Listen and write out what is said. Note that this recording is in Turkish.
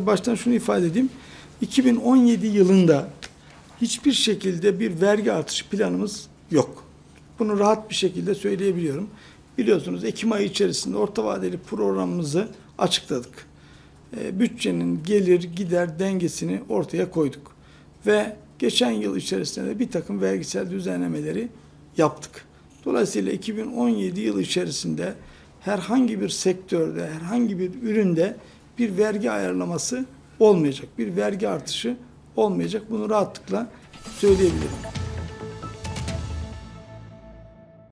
Baştan şunu ifade edeyim. 2017 yılında hiçbir şekilde bir vergi artışı planımız yok. Bunu rahat bir şekilde söyleyebiliyorum. Biliyorsunuz Ekim ayı içerisinde orta vadeli programımızı açıkladık. E, bütçenin gelir gider dengesini ortaya koyduk. Ve geçen yıl içerisinde de bir takım vergisel düzenlemeleri yaptık. Dolayısıyla 2017 yılı içerisinde herhangi bir sektörde, herhangi bir üründe bir vergi ayarlaması olmayacak. Bir vergi artışı olmayacak. Bunu rahatlıkla söyleyebilirim.